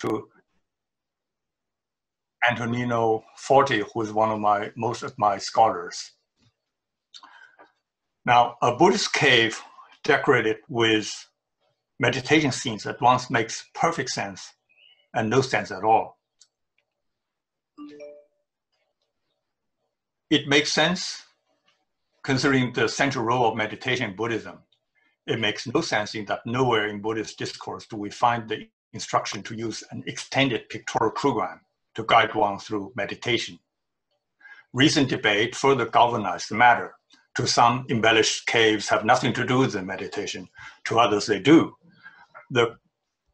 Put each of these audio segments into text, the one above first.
to Antonino Forte, who is one of my most of my scholars. Now, a Buddhist cave decorated with meditation scenes at once makes perfect sense and no sense at all. It makes sense considering the central role of meditation in Buddhism. It makes no sense in that nowhere in Buddhist discourse do we find the instruction to use an extended pictorial program to guide one through meditation. Recent debate further galvanized the matter. To some, embellished caves have nothing to do with the meditation. To others, they do. The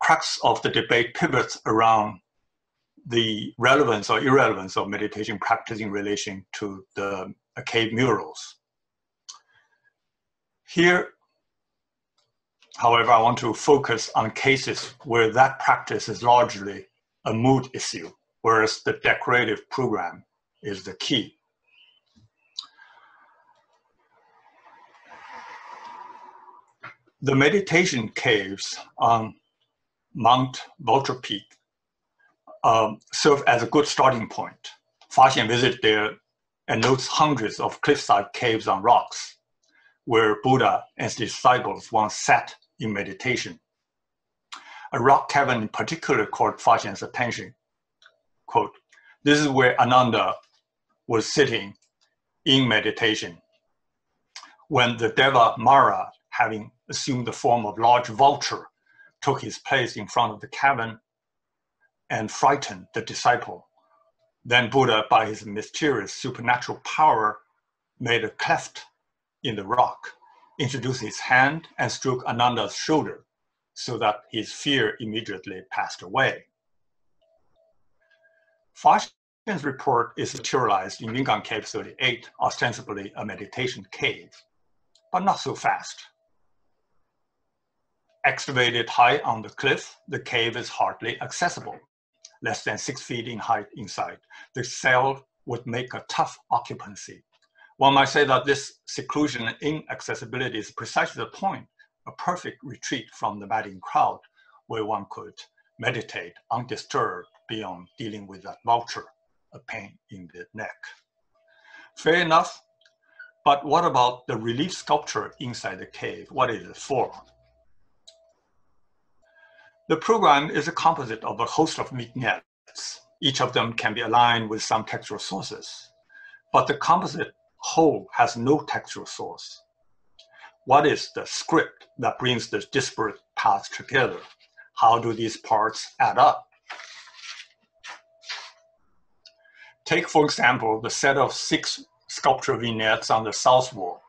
crux of the debate pivots around the relevance or irrelevance of meditation practice in relation to the uh, cave murals. Here, however, I want to focus on cases where that practice is largely a mood issue, whereas the decorative program is the key. The meditation caves on Mount Vulture Peak um, serve as a good starting point. Faxian visited there and notes hundreds of cliffside caves on rocks where Buddha and his disciples once sat in meditation. A rock cavern in particular caught Faxian's attention. Quote, this is where Ananda was sitting in meditation when the Deva Mara, having assumed the form of large vulture, took his place in front of the cavern and frightened the disciple. Then Buddha, by his mysterious supernatural power, made a cleft in the rock, introduced his hand and stroked Ananda's shoulder so that his fear immediately passed away. Faxian's report is materialized in Yungang Cave 38, ostensibly a meditation cave, but not so fast. Excavated high on the cliff, the cave is hardly accessible less than six feet in height inside. The cell would make a tough occupancy. One might say that this seclusion and inaccessibility is precisely the point, a perfect retreat from the madding crowd where one could meditate undisturbed beyond dealing with that vulture, a pain in the neck. Fair enough, but what about the relief sculpture inside the cave? What is it for? The program is a composite of a host of vignettes. Each of them can be aligned with some textual sources, but the composite whole has no textual source. What is the script that brings the disparate parts together? How do these parts add up? Take, for example, the set of six sculpture vignettes on the south wall.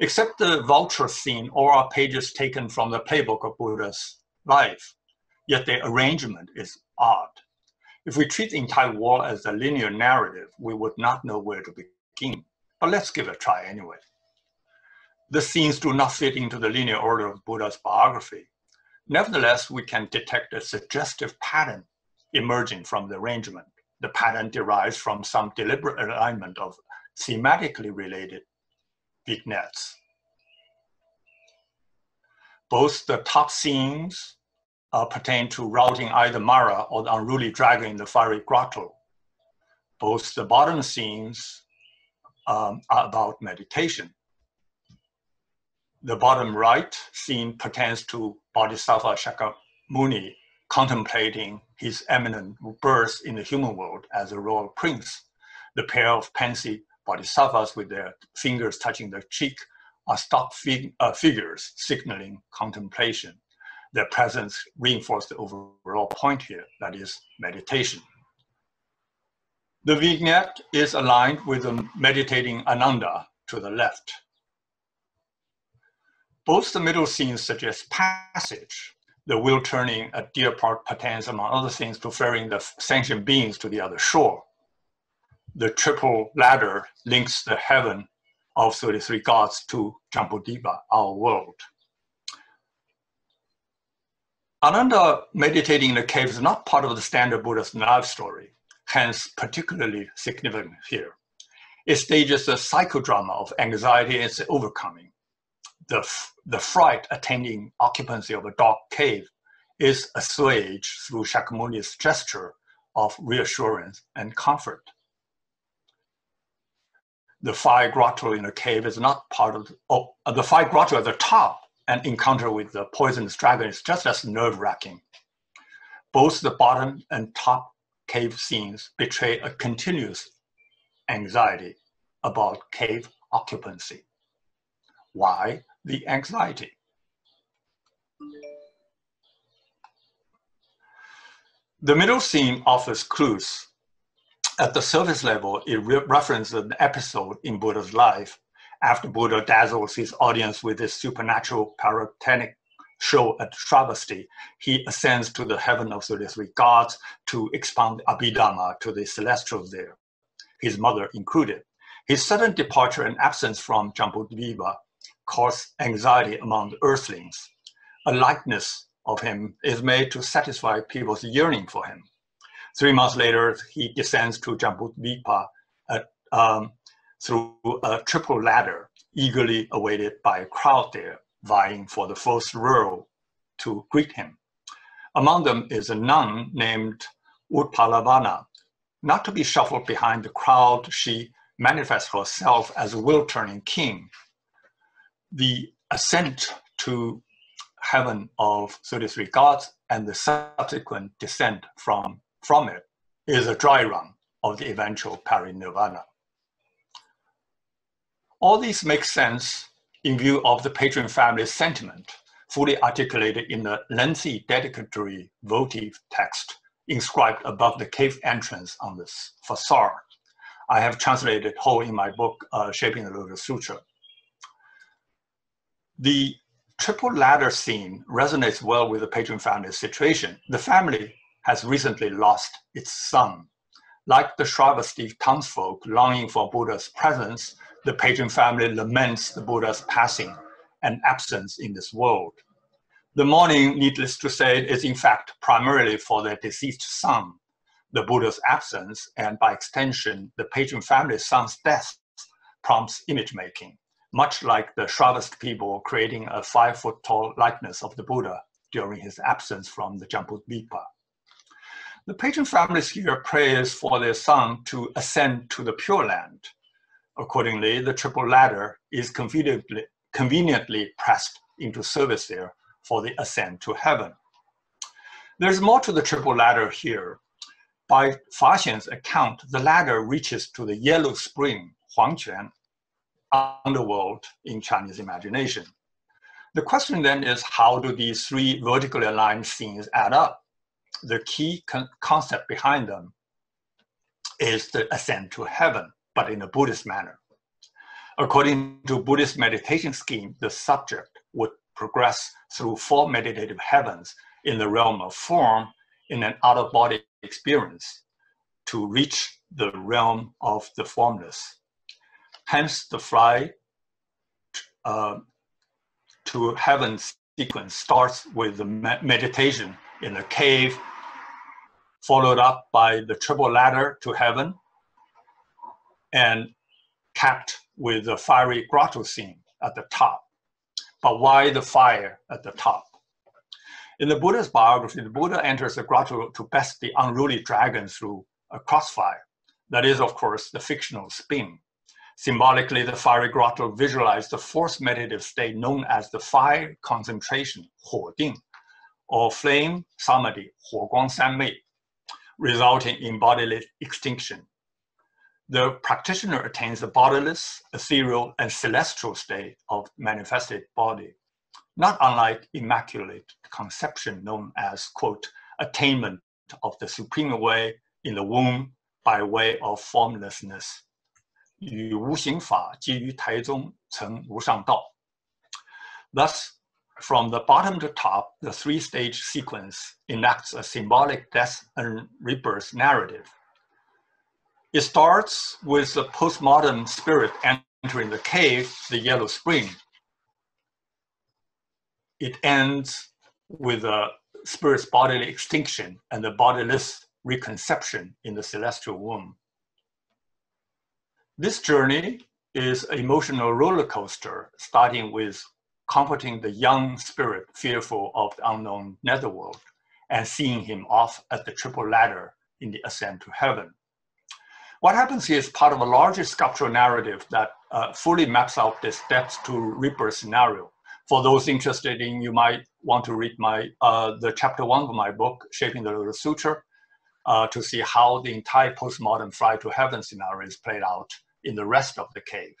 Except the vulture scene, all are pages taken from the playbook of Buddha's life yet their arrangement is odd. If we treat the entire wall as a linear narrative, we would not know where to begin. But let's give it a try anyway. The scenes do not fit into the linear order of Buddha's biography. Nevertheless, we can detect a suggestive pattern emerging from the arrangement. The pattern derives from some deliberate alignment of thematically related vignettes. Both the top scenes uh, pertain to routing either Mara or the unruly dragon in the fiery grotto. Both the bottom scenes um, about meditation. The bottom right scene pertains to Bodhisattva Shakyamuni contemplating his eminent birth in the human world as a royal prince. The pair of pensive bodhisattvas with their fingers touching their cheek are stock fig uh, figures signaling contemplation their presence reinforce the overall point here, that is meditation. The vignette is aligned with the meditating Ananda to the left. Both the middle scenes suggest passage. The wheel turning at deer park pertains, among other things, to ferrying the sentient beings to the other shore. The triple ladder links the heaven of 33 gods to Jambudvipa, our world. Ananda meditating in the cave is not part of the standard Buddhist life story, hence particularly significant here. It stages the psychodrama of anxiety and its overcoming. The, the fright attending occupancy of a dark cave is assuaged through Shakyamuni's gesture of reassurance and comfort. The fire grotto in the cave is not part of the, oh, uh, the fire grotto at the top and encounter with the poisonous dragon is just as nerve-wracking. Both the bottom and top cave scenes betray a continuous anxiety about cave occupancy. Why the anxiety? The middle scene offers clues. At the surface level, it re references an episode in Buddha's life after Buddha dazzles his audience with his supernatural pyrotechnic show at Shravasti, he ascends to the heaven of 33 gods to expound Abhidhamma to the celestials there, his mother included. His sudden departure and absence from Jambudvipa caused anxiety among the earthlings. A likeness of him is made to satisfy people's yearning for him. Three months later, he descends to Jambudvipa at, um, through a triple ladder, eagerly awaited by a crowd there, vying for the first row to greet him. Among them is a nun named Utpalavana. Not to be shuffled behind the crowd, she manifests herself as a wheel-turning king. The ascent to heaven of 33 gods and the subsequent descent from, from it is a dry run of the eventual parinirvana. All these make sense in view of the patron family sentiment, fully articulated in the lengthy dedicatory votive text inscribed above the cave entrance on this facade. I have translated whole in my book, uh, Shaping the Lotus Sutra. The triple ladder scene resonates well with the patron family's situation. The family has recently lost its son. Like the Shravasti townsfolk longing for Buddha's presence, the patron family laments the Buddha's passing and absence in this world. The mourning, needless to say, is in fact primarily for their deceased son. The Buddha's absence, and by extension, the patron family's son's death, prompts image making much like the Shravasti people creating a five foot tall likeness of the Buddha during his absence from the Jambudvipa. The patron families here prays for their son to ascend to the Pure Land. Accordingly, the triple ladder is conveniently, conveniently pressed into service there for the ascent to heaven. There's more to the triple ladder here. By Faxian's account, the ladder reaches to the yellow spring, Huangquan, underworld in Chinese imagination. The question then is how do these three vertically aligned scenes add up? The key con concept behind them is the ascent to heaven, but in a Buddhist manner. According to Buddhist meditation scheme, the subject would progress through four meditative heavens in the realm of form in an out-of-body experience to reach the realm of the formless. Hence, the flight uh, to heaven sequence starts with the meditation in the cave, followed up by the triple ladder to heaven, and capped with the fiery grotto scene at the top. But why the fire at the top? In the Buddha's biography, the Buddha enters the grotto to best the unruly dragon through a crossfire. That is, of course, the fictional spin Symbolically, the fiery grotto visualized the fourth meditative state known as the fire concentration, 火定, or flame samadhi, 火光三昧, resulting in bodily extinction. The practitioner attains the bodiless, ethereal, and celestial state of manifested body, not unlike immaculate conception known as, quote, attainment of the supreme way in the womb by way of formlessness, 与无形法基于台中成无上道. Thus, from the bottom to top, the three-stage sequence enacts a symbolic death and rebirth narrative. it starts with the postmortem spirit entering the cave, the Yellow Spring. It ends with the spirit's bodily extinction and the bodiless reconception in the celestial womb. This journey is an emotional roller coaster, starting with comforting the young spirit fearful of the unknown netherworld, and seeing him off at the triple ladder in the ascent to heaven. What happens here is part of a larger sculptural narrative that uh, fully maps out this death to rebirth scenario. For those interested in, you might want to read my uh, the chapter one of my book, Shaping the Lotus Sutra, uh, to see how the entire postmortem flight to heaven scenario is played out in the rest of the cave.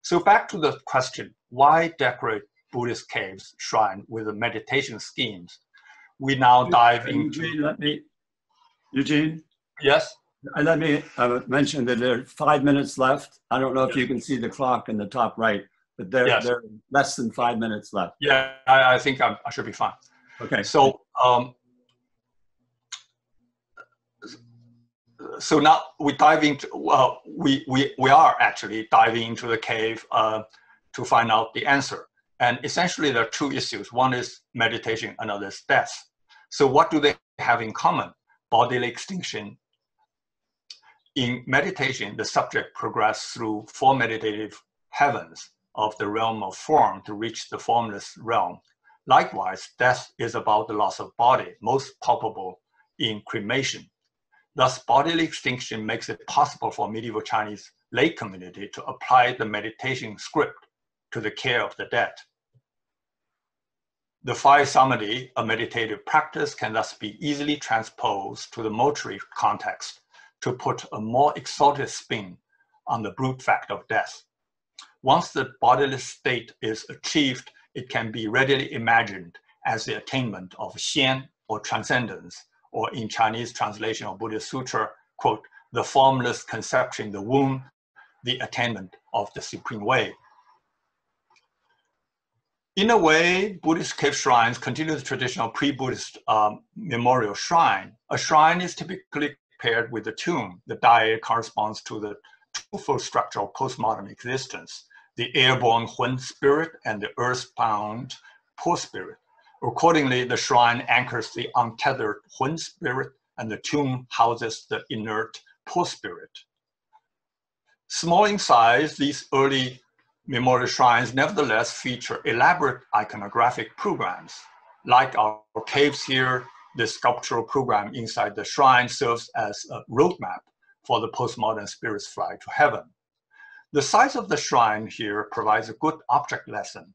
So back to the question, why decorate Buddhist caves shrine with the meditation schemes? We now dive into- Eugene, let me, Eugene? Yes? Let me uh, mention that there are five minutes left. I don't know if you can see the clock in the top right, but there, Yes. there are less than five minutes left. Yeah, I, I think I'm, I should be fine. Okay, So, um, so now we dive into, well, we, we, we are actually diving into the cave uh, to find out the answer. And essentially there are two issues. One is meditation, another is death. So what do they have in common? Bodily extinction. In meditation, the subject progresses through four meditative heavens of the realm of form to reach the formless realm Likewise, death is about the loss of body, most palpable in cremation. Thus, bodily extinction makes it possible for medieval Chinese lay community to apply the meditation script to the care of the dead. The fire samadhi, a meditative practice, can thus be easily transposed to the mortuary context to put a more exalted spin on the brute fact of death. Once the bodiless state is achieved, it can be readily imagined as the attainment of xian or transcendence, or in Chinese translation of Buddhist Sutra, quote, the formless conception the womb, the attainment of the supreme way. In a way, Buddhist cave shrines continue the traditional pre-Buddhist um, memorial shrine. A shrine is typically paired with the tomb. The dai corresponds to the twofold structure of postmortem existence the airborne Hun spirit and the earthbound Po spirit. Accordingly, the shrine anchors the untethered Hun spirit and the tomb houses the inert Po spirit. Small in size, these early memorial shrines nevertheless feature elaborate iconographic programs. Like our caves here, the sculptural program inside the shrine serves as a roadmap for the postmortem spirit's flight to heaven. The size of the shrine here provides a good object lesson.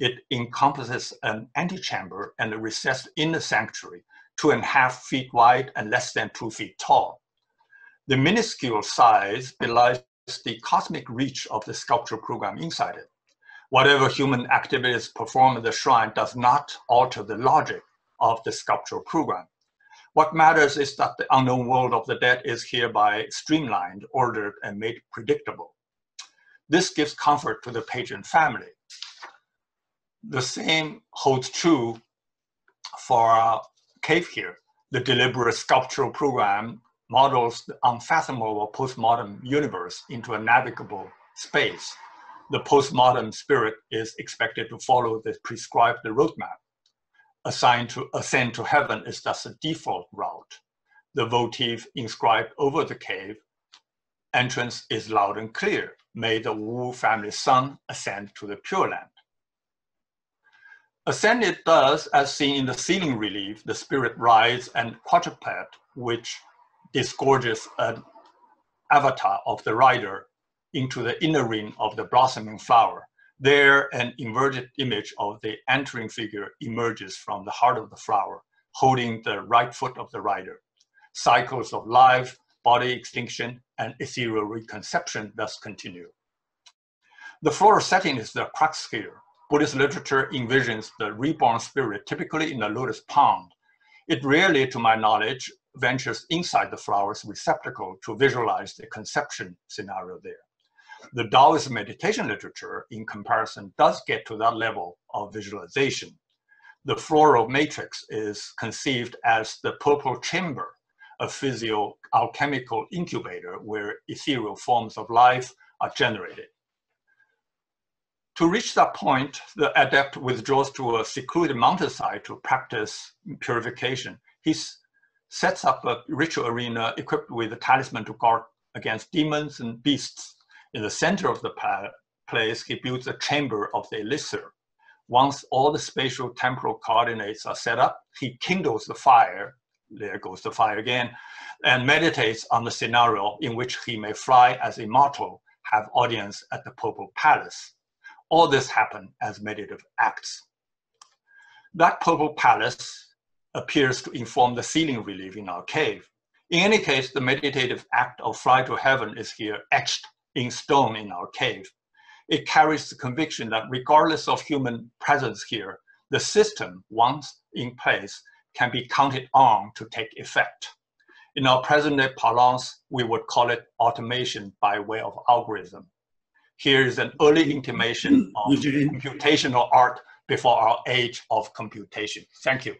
It encompasses an antechamber and a recessed inner sanctuary, two and a half feet wide and less than two feet tall. The minuscule size belies the cosmic reach of the sculptural program inside it. Whatever human activities performed in the shrine does not alter the logic of the sculptural program. What matters is that the unknown world of the dead is hereby streamlined, ordered, and made predictable. This gives comfort to the patron family. The same holds true for our cave here. The deliberate sculptural program models the unfathomable postmortem universe into a navigable space. The postmortem spirit is expected to follow the prescribed roadmap. Assigned to ascend to heaven is thus a default route. The votive inscribed over the cave entrance is loud and clear. May the Wu family son ascend to the Pure Land. Ascended thus, as seen in the ceiling relief, the spirit rides and quadruped, which disgorges an avatar of the rider into the inner ring of the blossoming flower. There, an inverted image of the entering figure emerges from the heart of the flower, holding the right foot of the rider. Cycles of life, body extinction, and ethereal reconception thus continue. The floral setting is the crux here. Buddhist literature envisions the reborn spirit typically in a lotus pond. It rarely, to my knowledge, ventures inside the flower's receptacle to visualize the conception scenario there. The Taoist meditation literature, in comparison, does get to that level of visualization. The floral matrix is conceived as the purple chamber, a physio-alchemical incubator where ethereal forms of life are generated. To reach that point, the adept withdraws to a secluded mountainside to practice purification. He sets up a ritual arena equipped with a talisman to guard against demons and beasts. In the center of the place, he builds a chamber of the elixir. Once all the spatial temporal coordinates are set up, he kindles the fire, there goes the fire again, and meditates on the scenario in which he may fly as immortal, have audience at the Purple Palace. All this happen as meditative acts. That Purple Palace appears to inform the ceiling relief in our cave. In any case, the meditative act of fly to heaven is here etched in stone in our cave. It carries the conviction that regardless of human presence here, the system, once in place, can be counted on to take effect. In our present-day parlance, we would call it automation by way of algorithm. Here is an early intimation of computational art before our age of computation. Thank you.